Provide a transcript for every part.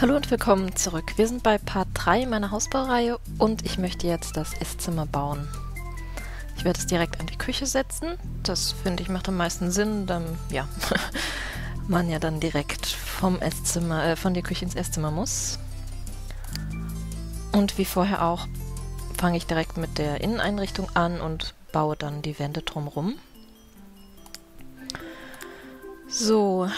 Hallo und willkommen zurück. Wir sind bei Part 3 meiner Hausbaureihe und ich möchte jetzt das Esszimmer bauen. Ich werde es direkt an die Küche setzen. Das finde ich macht am meisten Sinn, dann ja, man ja dann direkt vom Esszimmer, äh, von der Küche ins Esszimmer muss. Und wie vorher auch fange ich direkt mit der Inneneinrichtung an und baue dann die Wände drumherum. So,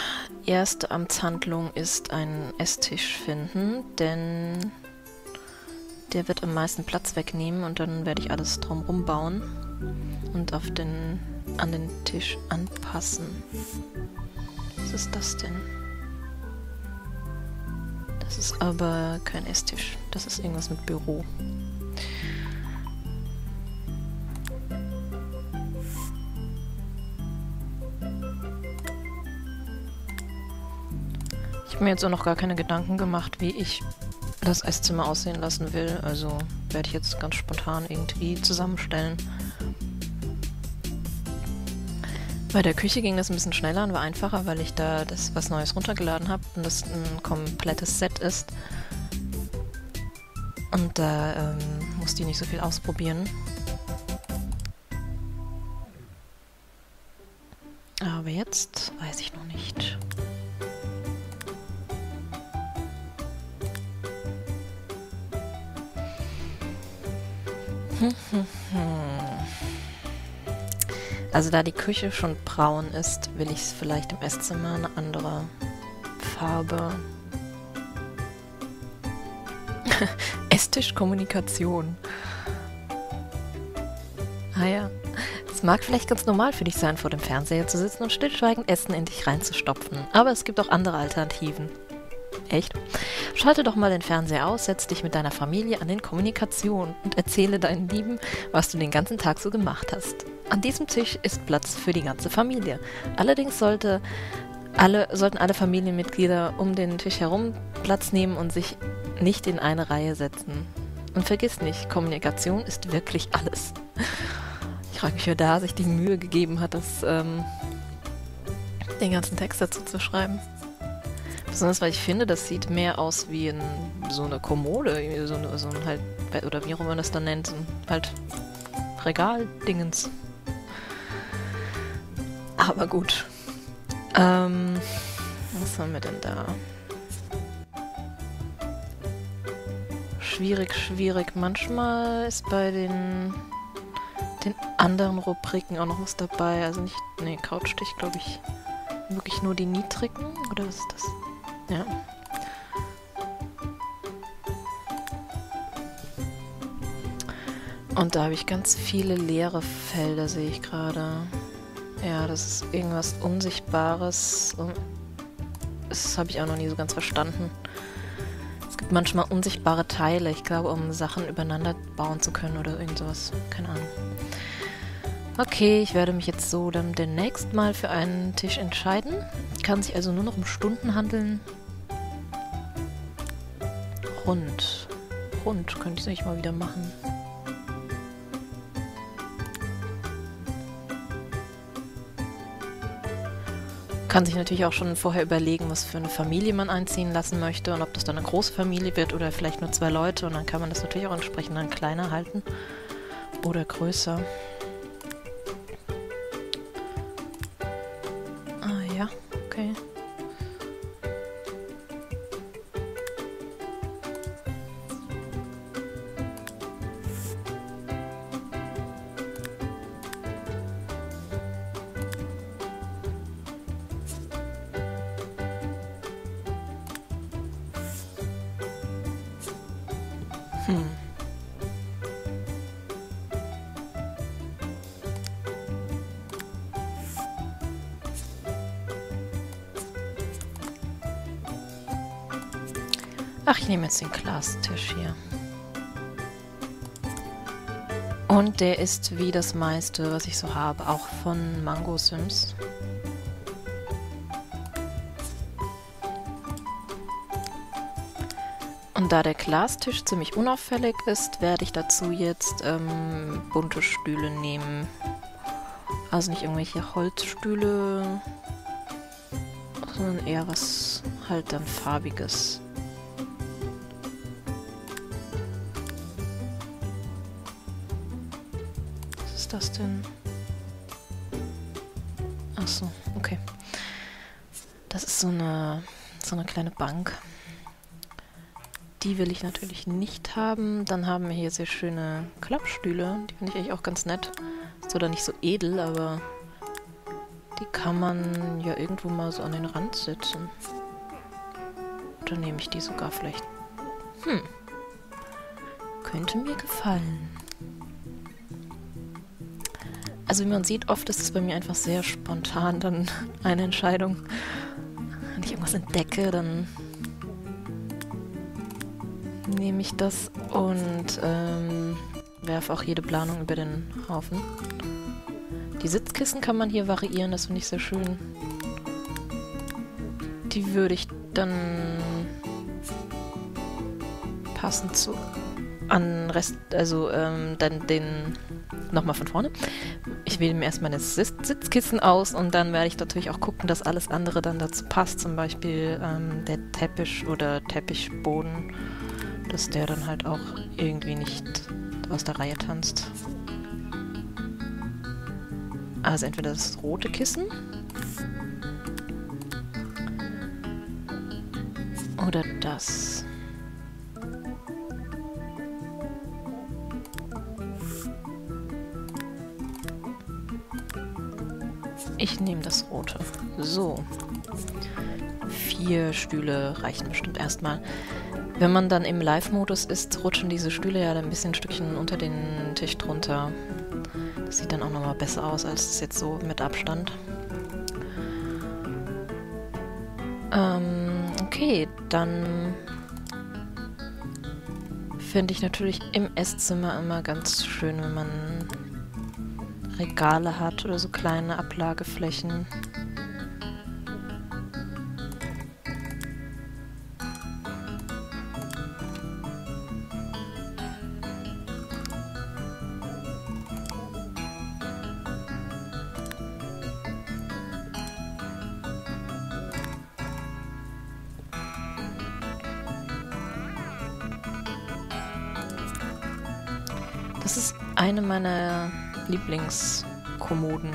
erste Amtshandlung ist ein Esstisch finden, denn der wird am meisten Platz wegnehmen und dann werde ich alles drumherum bauen und auf den, an den Tisch anpassen. Was ist das denn? Das ist aber kein Esstisch. Das ist irgendwas mit Büro. Mir jetzt auch noch gar keine Gedanken gemacht, wie ich das Esszimmer aussehen lassen will. Also werde ich jetzt ganz spontan irgendwie zusammenstellen. Bei der Küche ging das ein bisschen schneller und war einfacher, weil ich da das was Neues runtergeladen habe und das ein komplettes Set ist. Und da ähm, musste ich nicht so viel ausprobieren. Also da die Küche schon braun ist, will ich es vielleicht im Esszimmer eine andere Farbe. Esstischkommunikation. Ah ja. Es mag vielleicht ganz normal für dich sein, vor dem Fernseher zu sitzen und stillschweigend Essen in dich reinzustopfen. Aber es gibt auch andere Alternativen. Echt? Schalte doch mal den Fernseher aus, setz dich mit deiner Familie an den Kommunikation und erzähle deinen Lieben, was du den ganzen Tag so gemacht hast. An diesem Tisch ist Platz für die ganze Familie. Allerdings sollte alle, sollten alle Familienmitglieder um den Tisch herum Platz nehmen und sich nicht in eine Reihe setzen. Und vergiss nicht, Kommunikation ist wirklich alles. Ich frage mich, wer da sich die Mühe gegeben hat, das, ähm, den ganzen Text dazu zu schreiben. Besonders weil ich finde, das sieht mehr aus wie in so eine Kommode, so, so ein halt, oder wie auch immer man das dann nennt, so ein halt Regaldingens. Aber gut. Ähm, was haben wir denn da? Schwierig, schwierig. Manchmal ist bei den, den anderen Rubriken auch noch was dabei. Also nicht, nee, Couchstich, glaube ich, wirklich nur die niedrigen. Oder was ist das? Ja. Und da habe ich ganz viele leere Felder, sehe ich gerade. Ja, das ist irgendwas Unsichtbares. Das habe ich auch noch nie so ganz verstanden. Es gibt manchmal unsichtbare Teile, ich glaube, um Sachen übereinander bauen zu können oder irgend sowas. Keine Ahnung. Okay, ich werde mich jetzt so dann demnächst mal für einen Tisch entscheiden. Kann sich also nur noch um Stunden handeln. Rund. Rund könnte ich es nicht mal wieder machen. Kann sich natürlich auch schon vorher überlegen, was für eine Familie man einziehen lassen möchte und ob das dann eine große Familie wird oder vielleicht nur zwei Leute und dann kann man das natürlich auch entsprechend dann kleiner halten oder größer. Hm. Jetzt den Glastisch hier. Und der ist wie das meiste, was ich so habe, auch von Mango Sims. Und da der Glastisch ziemlich unauffällig ist, werde ich dazu jetzt ähm, bunte Stühle nehmen. Also nicht irgendwelche Holzstühle, sondern eher was halt dann farbiges. Ist das denn? Ach so, okay. Das ist so eine, so eine kleine Bank. Die will ich natürlich nicht haben. Dann haben wir hier sehr schöne Klappstühle. Die finde ich eigentlich auch ganz nett. Ist zwar nicht so edel, aber die kann man ja irgendwo mal so an den Rand setzen. Oder nehme ich die sogar vielleicht? Hm. Könnte mir gefallen. Also wie man sieht, oft ist es bei mir einfach sehr spontan dann eine Entscheidung. Wenn ich irgendwas entdecke, dann nehme ich das und ähm, werfe auch jede Planung über den Haufen. Die Sitzkissen kann man hier variieren, das finde ich sehr schön. Die würde ich dann passend zu an Rest, also ähm, dann den nochmal von vorne. Ich wähle mir erstmal das Sitzkissen aus und dann werde ich natürlich auch gucken, dass alles andere dann dazu passt. Zum Beispiel ähm, der Teppich oder Teppichboden dass der dann halt auch irgendwie nicht aus der Reihe tanzt. Also entweder das rote Kissen oder das. Ich nehme das rote. So. Vier Stühle reichen bestimmt erstmal. Wenn man dann im Live-Modus ist, rutschen diese Stühle ja ein bisschen ein Stückchen unter den Tisch drunter. Das sieht dann auch nochmal besser aus, als es jetzt so mit Abstand. Ähm, okay, dann finde ich natürlich im Esszimmer immer ganz schön, wenn man Regale hat oder so kleine Ablageflächen. Das ist eine meiner Lieblingskommoden.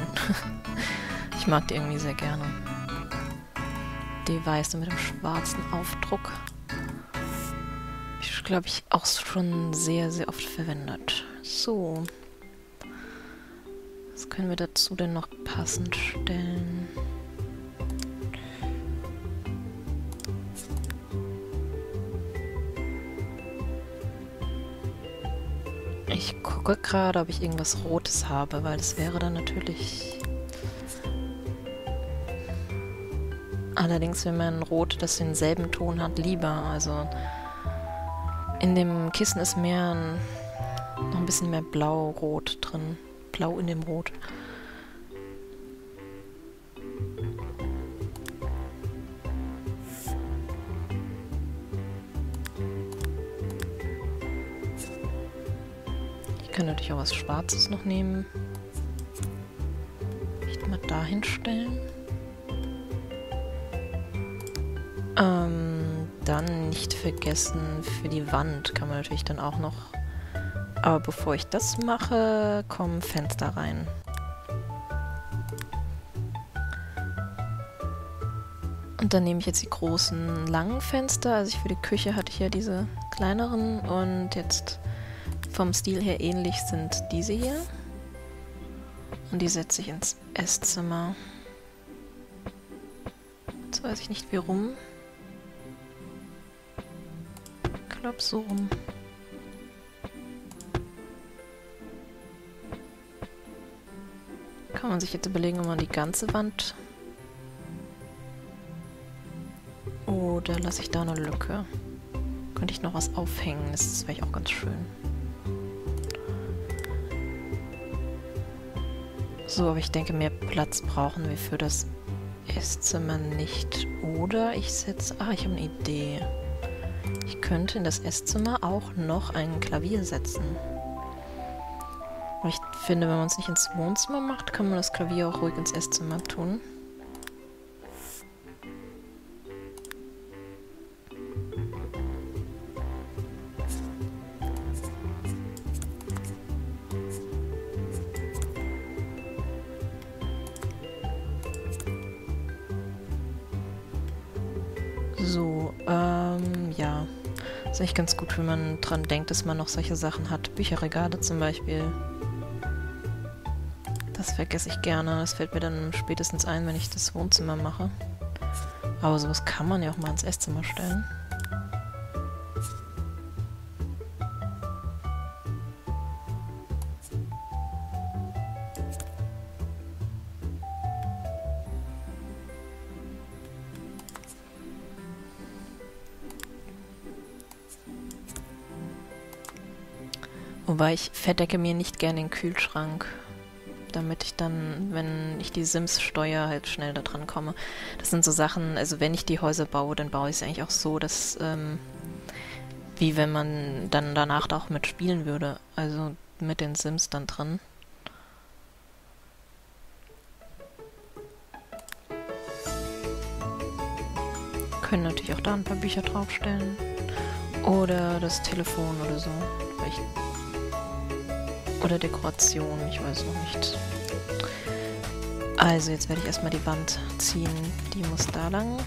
ich mag die irgendwie sehr gerne. Die weiße mit dem schwarzen Aufdruck. Ich glaube ich auch schon sehr, sehr oft verwendet. So. Was können wir dazu denn noch passend stellen? Ich gucke gerade, ob ich irgendwas Rotes habe, weil das wäre dann natürlich... Allerdings, wenn man Rot, das denselben Ton hat, lieber. Also in dem Kissen ist mehr ein, noch ein bisschen mehr Blau-Rot drin. Blau in dem Rot. Was Schwarzes noch nehmen. Nicht mal dahin stellen. Ähm, dann nicht vergessen, für die Wand kann man natürlich dann auch noch... Aber bevor ich das mache, kommen Fenster rein. Und dann nehme ich jetzt die großen langen Fenster. Also ich für die Küche hatte ich ja diese kleineren und jetzt vom Stil her ähnlich sind diese hier. Und die setze ich ins Esszimmer. Jetzt weiß ich nicht wie rum. Ich glaube so rum. Kann man sich jetzt überlegen, ob man die ganze Wand... Oder lasse ich da eine Lücke? Könnte ich noch was aufhängen? Das wäre auch ganz schön. So, aber ich denke, mehr Platz brauchen wir für das Esszimmer nicht. Oder ich setze... Ah, ich habe eine Idee. Ich könnte in das Esszimmer auch noch ein Klavier setzen. Aber ich finde, wenn man es nicht ins Wohnzimmer macht, kann man das Klavier auch ruhig ins Esszimmer tun. Ganz gut, wenn man dran denkt, dass man noch solche Sachen hat. Bücherregale zum Beispiel. Das vergesse ich gerne. Das fällt mir dann spätestens ein, wenn ich das Wohnzimmer mache. Aber sowas kann man ja auch mal ins Esszimmer stellen. Wobei ich verdecke mir nicht gerne den Kühlschrank, damit ich dann, wenn ich die Sims steuere, halt schnell da dran komme. Das sind so Sachen, also wenn ich die Häuser baue, dann baue ich es eigentlich auch so, dass, ähm, wie wenn man dann danach auch mitspielen würde. Also mit den Sims dann drin. Können natürlich auch da ein paar Bücher draufstellen. Oder das Telefon oder so. Vielleicht oder Dekoration, ich weiß noch nicht. Also, jetzt werde ich erstmal die Wand ziehen. Die muss da lang.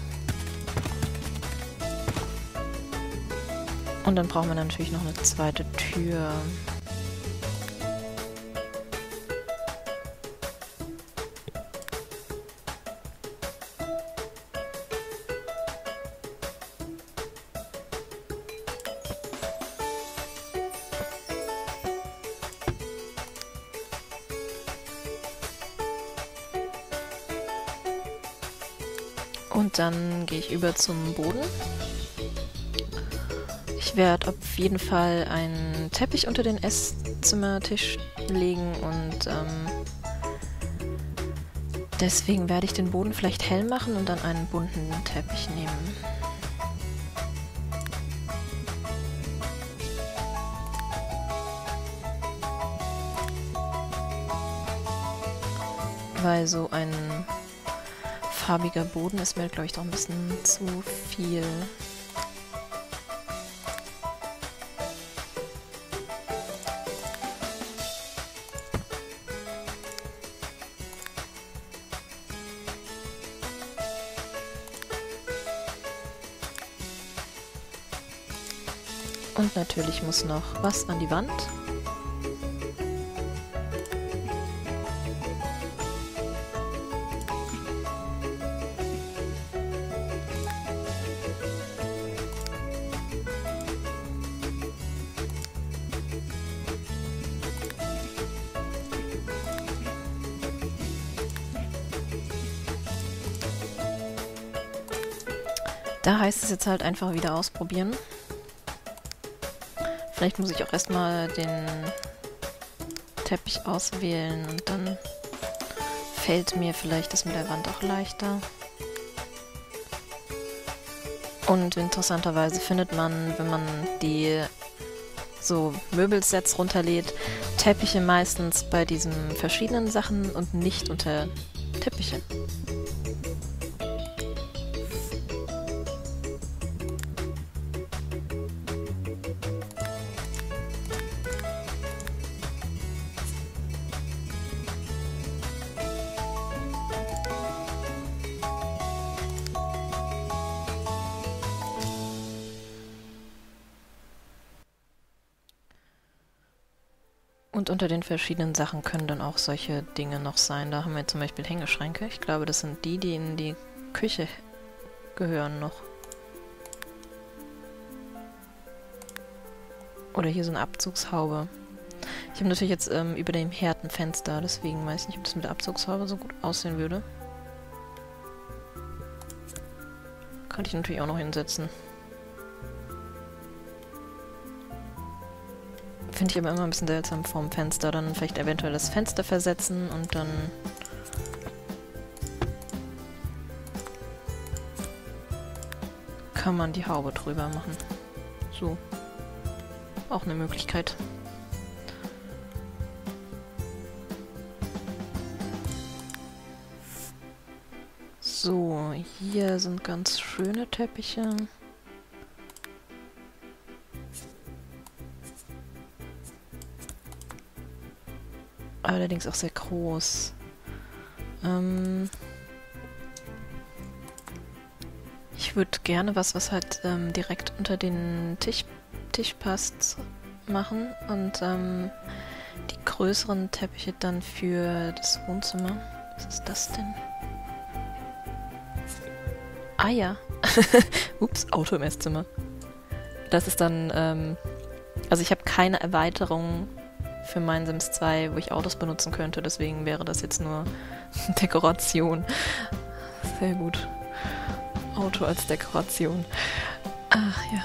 Und dann brauchen wir natürlich noch eine zweite Tür. Dann gehe ich über zum Boden. Ich werde auf jeden Fall einen Teppich unter den Esszimmertisch legen und ähm, deswegen werde ich den Boden vielleicht hell machen und dann einen bunten Teppich nehmen. Weil so ein farbiger Boden ist mir, glaube ich, doch ein bisschen zu viel. Und natürlich muss noch was an die Wand. Heißt es jetzt halt einfach wieder ausprobieren. Vielleicht muss ich auch erstmal den Teppich auswählen und dann fällt mir vielleicht das mit der Wand auch leichter. Und interessanterweise findet man, wenn man die so Möbelsets runterlädt, Teppiche meistens bei diesen verschiedenen Sachen und nicht unter Teppiche. Unter den verschiedenen Sachen können dann auch solche Dinge noch sein. Da haben wir zum Beispiel Hängeschränke. Ich glaube, das sind die, die in die Küche gehören noch. Oder hier so eine Abzugshaube. Ich habe natürlich jetzt ähm, über dem Herd ein Fenster, deswegen weiß ich nicht, ob das mit der Abzugshaube so gut aussehen würde. Könnte ich natürlich auch noch hinsetzen. Finde ich aber immer ein bisschen seltsam vorm Fenster. Dann vielleicht eventuell das Fenster versetzen und dann... kann man die Haube drüber machen. So. Auch eine Möglichkeit. So, hier sind ganz schöne Teppiche. Allerdings auch sehr groß. Ähm ich würde gerne was, was halt ähm, direkt unter den Tisch, Tisch passt, machen und ähm, die größeren Teppiche dann für das Wohnzimmer. Was ist das denn? Ah ja. Ups, Auto im Esszimmer. Das ist dann, ähm, also ich habe keine Erweiterung für meinen Sims 2, wo ich Autos benutzen könnte, deswegen wäre das jetzt nur Dekoration. Sehr gut. Auto als Dekoration. Ach ja.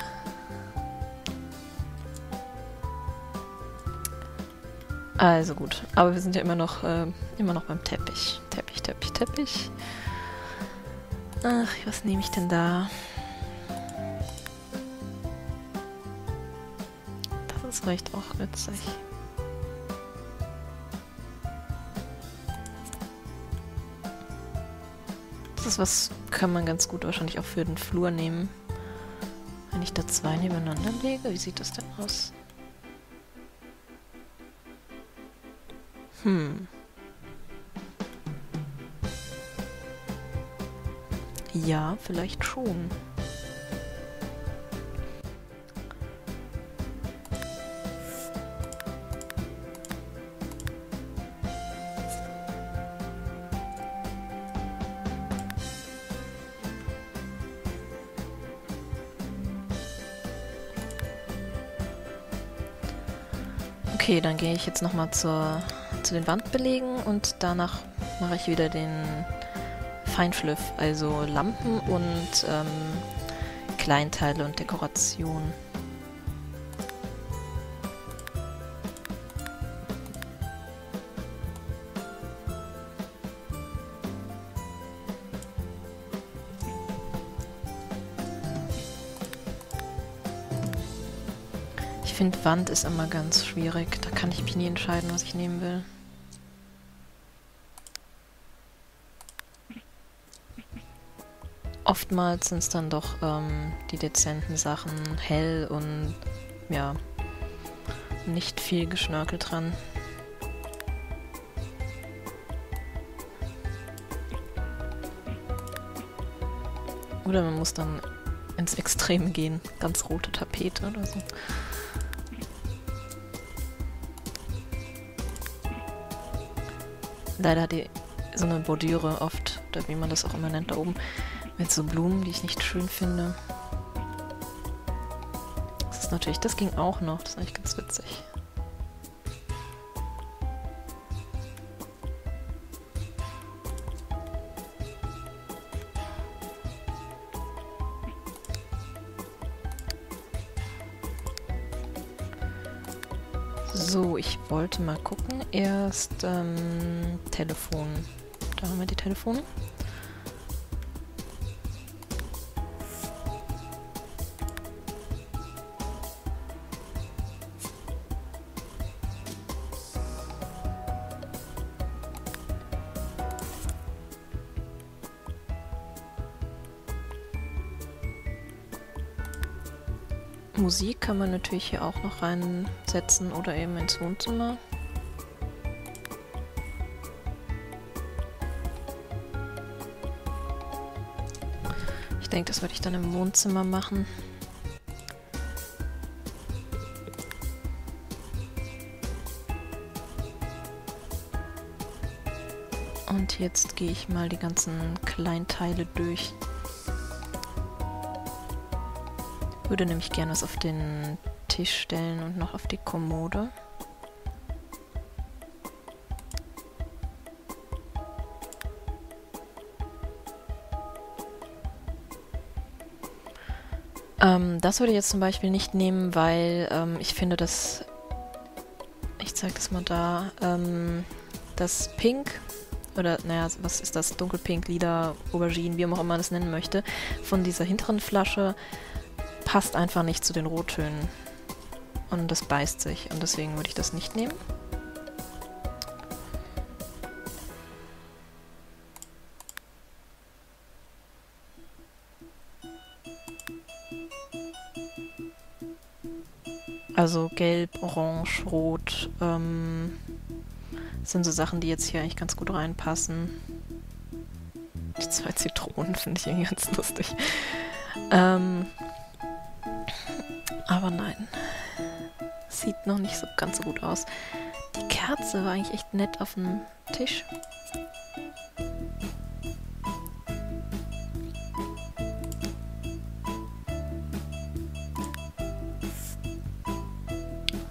Also gut, aber wir sind ja immer noch, äh, immer noch beim Teppich. Teppich, Teppich, Teppich. Ach, was nehme ich denn da? Das ist vielleicht auch nützlich. Was, kann man ganz gut wahrscheinlich auch für den Flur nehmen. Wenn ich da zwei nebeneinander lege, wie sieht das denn aus? Hm. Ja, vielleicht schon. Okay, dann gehe ich jetzt nochmal zu den Wandbelegen und danach mache ich wieder den Feinschliff, also Lampen und ähm, Kleinteile und Dekoration. Finde, Wand ist immer ganz schwierig. Da kann ich mich nie entscheiden, was ich nehmen will. oftmals sind es dann doch ähm, die dezenten Sachen, hell und ja, nicht viel Geschnörkel dran. Oder man muss dann ins Extrem gehen, ganz rote Tapete oder so. Leider hat die so eine Bordüre oft, oder wie man das auch immer nennt, da oben, mit so Blumen, die ich nicht schön finde. Das ist natürlich, das ging auch noch, das ist eigentlich ganz witzig. So, ich wollte mal gucken. Erst ähm, Telefon. Da haben wir die Telefone. Natürlich hier auch noch reinsetzen oder eben ins Wohnzimmer. Ich denke, das werde ich dann im Wohnzimmer machen. Und jetzt gehe ich mal die ganzen Kleinteile durch. Würde nämlich gerne was auf den Tisch stellen und noch auf die Kommode. Ähm, das würde ich jetzt zum Beispiel nicht nehmen, weil ähm, ich finde, dass... Ich zeige das mal da. Ähm, das Pink oder naja, was ist das? Dunkelpink, Lila, Aubergine, wie man auch immer das nennen möchte, von dieser hinteren Flasche passt einfach nicht zu den Rottönen. Und das beißt sich. Und deswegen würde ich das nicht nehmen. Also gelb, orange, rot ähm, sind so Sachen, die jetzt hier eigentlich ganz gut reinpassen. Die zwei Zitronen finde ich irgendwie ganz lustig. Ähm, aber nein. Sieht noch nicht so ganz so gut aus. Die Kerze war eigentlich echt nett auf dem Tisch.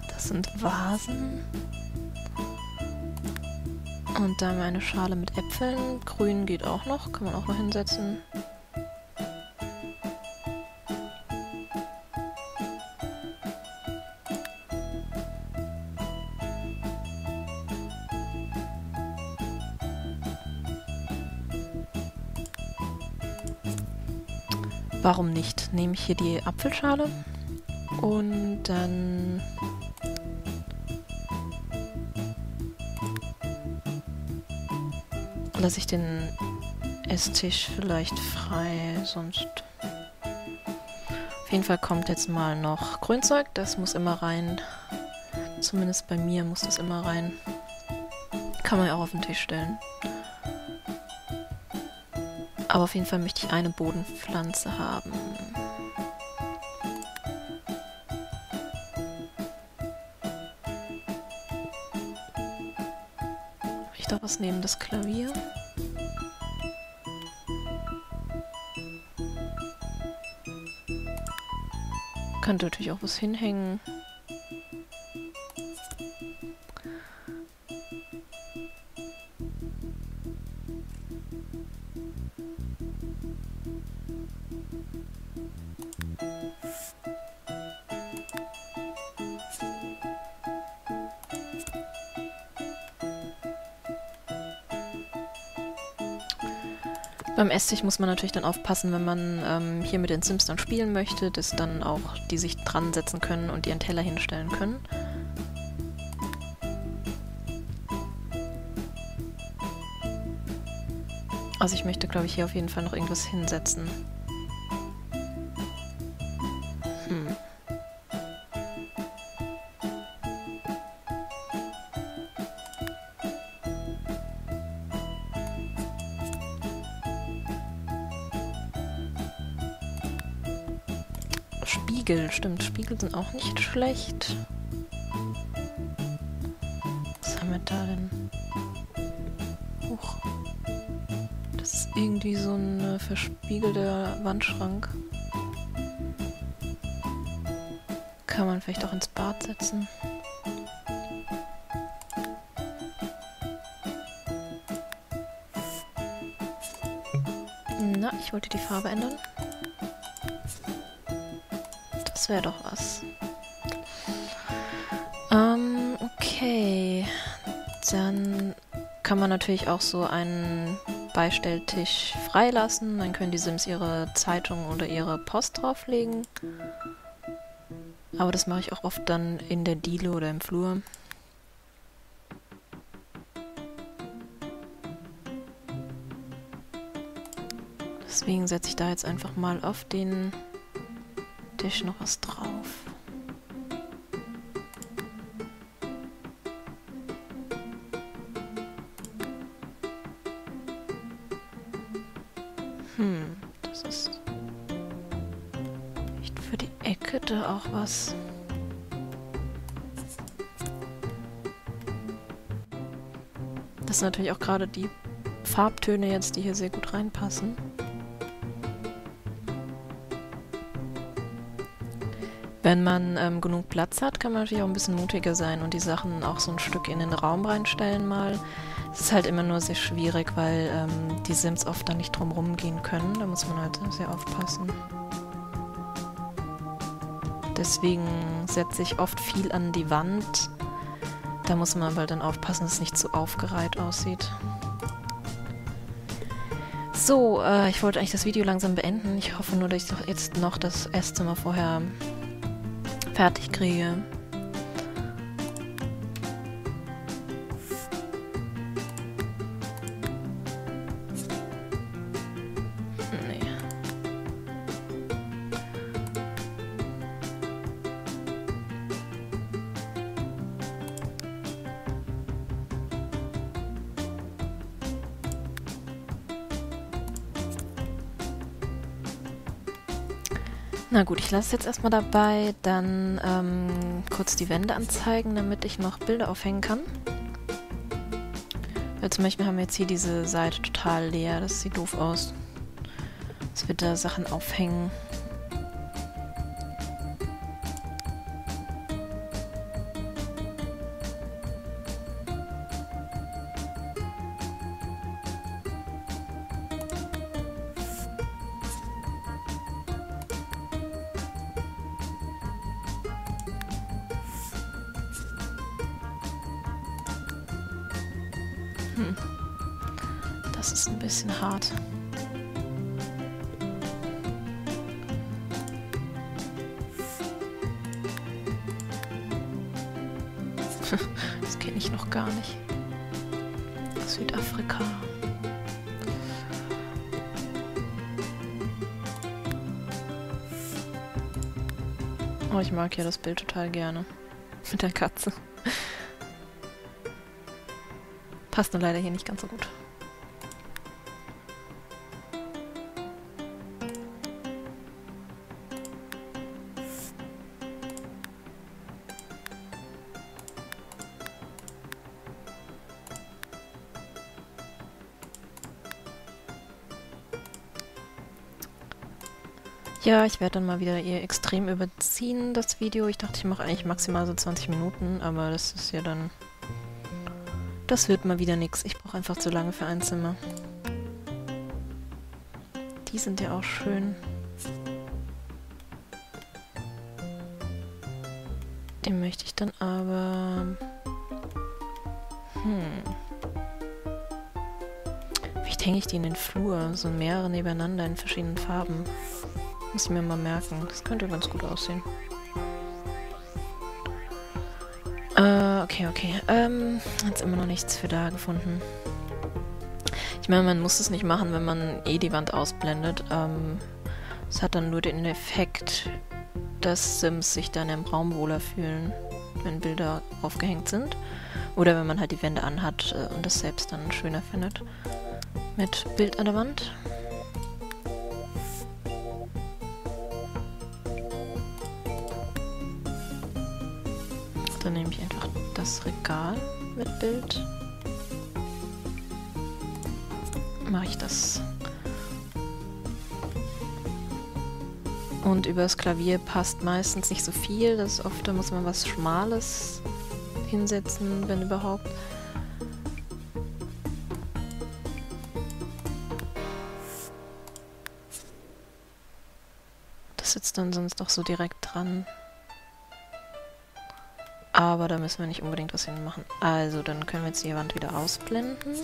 Das sind Vasen. Und da meine Schale mit Äpfeln. Grün geht auch noch, kann man auch noch hinsetzen. Warum nicht? Nehme ich hier die Apfelschale und dann lasse ich den Esstisch vielleicht frei, sonst... Auf jeden Fall kommt jetzt mal noch Grünzeug, das muss immer rein. Zumindest bei mir muss das immer rein. Kann man ja auch auf den Tisch stellen. Aber auf jeden Fall möchte ich eine Bodenpflanze haben. Ich da was neben das Klavier. Könnte natürlich auch was hinhängen. Beim Esstisch muss man natürlich dann aufpassen, wenn man ähm, hier mit den Sims dann spielen möchte, dass dann auch die sich dran setzen können und ihren Teller hinstellen können. Also ich möchte, glaube ich, hier auf jeden Fall noch irgendwas hinsetzen. Stimmt. Spiegel sind auch nicht schlecht. Was haben wir da denn? Huch. Das ist irgendwie so ein äh, verspiegelter Wandschrank. Kann man vielleicht auch ins Bad setzen. Na, ich wollte die Farbe ändern wäre doch was. Ähm, okay. Dann kann man natürlich auch so einen Beistelltisch freilassen. Dann können die Sims ihre Zeitung oder ihre Post drauflegen. Aber das mache ich auch oft dann in der Diele oder im Flur. Deswegen setze ich da jetzt einfach mal auf den Tisch noch was drauf. Hm, das ist nicht für die Ecke da auch was. Das sind natürlich auch gerade die Farbtöne jetzt, die hier sehr gut reinpassen. Wenn man ähm, genug Platz hat, kann man natürlich auch ein bisschen mutiger sein und die Sachen auch so ein Stück in den Raum reinstellen mal. Es ist halt immer nur sehr schwierig, weil ähm, die Sims oft da nicht drum gehen können. Da muss man halt sehr aufpassen. Deswegen setze ich oft viel an die Wand. Da muss man aber dann aufpassen, dass es nicht zu aufgereiht aussieht. So, äh, ich wollte eigentlich das Video langsam beenden. Ich hoffe nur, dass ich jetzt noch das Esszimmer vorher fertig kriege. Na gut, ich lasse es jetzt erstmal dabei, dann ähm, kurz die Wände anzeigen, damit ich noch Bilder aufhängen kann. Weil zum Beispiel haben wir jetzt hier diese Seite total leer, das sieht doof aus. Dass wir da Sachen aufhängen. Hm. Das ist ein bisschen hart. das kenne ich noch gar nicht. Südafrika. Oh, ich mag ja das Bild total gerne. Mit der Katze. Passt nur leider hier nicht ganz so gut. Ja, ich werde dann mal wieder eher extrem überziehen, das Video. Ich dachte, ich mache eigentlich maximal so 20 Minuten, aber das ist ja dann das wird mal wieder nix. Ich brauche einfach zu lange für ein Zimmer. Die sind ja auch schön. Den möchte ich dann aber... Hm. Vielleicht hänge ich die in den Flur, so mehrere nebeneinander in verschiedenen Farben. Muss ich mir mal merken. Das könnte ganz gut aussehen. Äh, okay, okay. Ähm, jetzt immer noch nichts für da gefunden. Ich meine, man muss es nicht machen, wenn man eh die Wand ausblendet. Ähm, es hat dann nur den Effekt, dass Sims sich dann im Raum wohler fühlen, wenn Bilder aufgehängt sind. Oder wenn man halt die Wände anhat äh, und das selbst dann schöner findet. Mit Bild an der Wand. Dann nehme ich einfach das Regal mit Bild. Mache ich das. Und übers Klavier passt meistens nicht so viel. Das oft, da muss man was Schmales hinsetzen, wenn überhaupt. Das sitzt dann sonst doch so direkt dran. Aber da müssen wir nicht unbedingt was hinmachen. Also, dann können wir jetzt die Wand wieder ausblenden.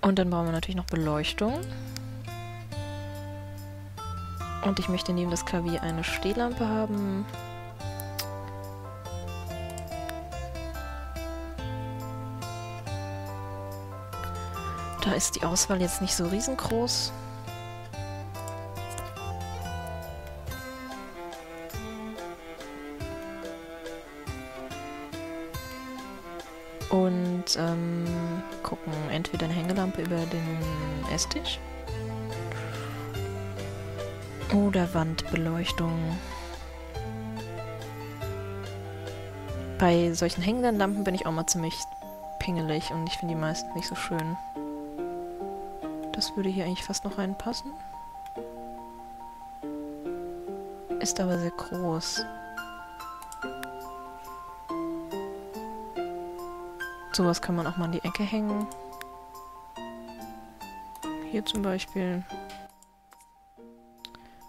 Und dann brauchen wir natürlich noch Beleuchtung. Und ich möchte neben das Klavier eine Stehlampe haben. Da ist die Auswahl jetzt nicht so riesengroß. Und ähm, gucken entweder eine Hängelampe über den Esstisch oder Wandbeleuchtung. Bei solchen hängenden Lampen bin ich auch mal ziemlich pingelig und ich finde die meisten nicht so schön. Das würde hier eigentlich fast noch reinpassen. Ist aber sehr groß. Sowas kann man auch mal an die Ecke hängen. Hier zum Beispiel.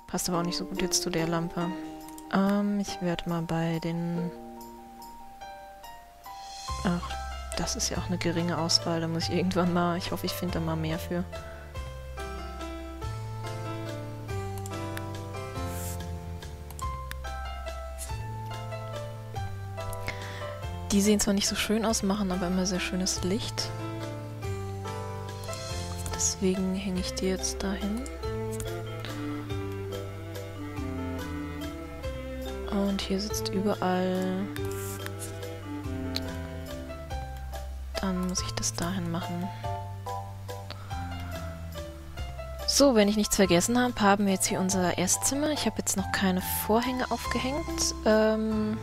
Passt aber auch nicht so gut jetzt zu der Lampe. Ähm, ich werde mal bei den... Ach, das ist ja auch eine geringe Auswahl. Da muss ich irgendwann mal... Ich hoffe, ich finde da mal mehr für. Die sehen zwar nicht so schön aus, machen aber immer sehr schönes Licht. Deswegen hänge ich die jetzt dahin. Und hier sitzt überall... Dann muss ich das dahin machen. So, wenn ich nichts vergessen habe, haben wir jetzt hier unser Esszimmer. Ich habe jetzt noch keine Vorhänge aufgehängt. Ähm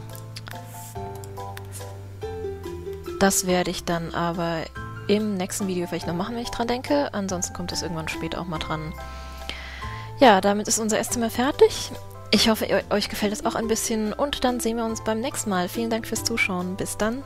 das werde ich dann aber im nächsten Video vielleicht noch machen, wenn ich dran denke. Ansonsten kommt es irgendwann später auch mal dran. Ja, damit ist unser Esszimmer fertig. Ich hoffe, euch gefällt es auch ein bisschen und dann sehen wir uns beim nächsten Mal. Vielen Dank fürs Zuschauen. Bis dann.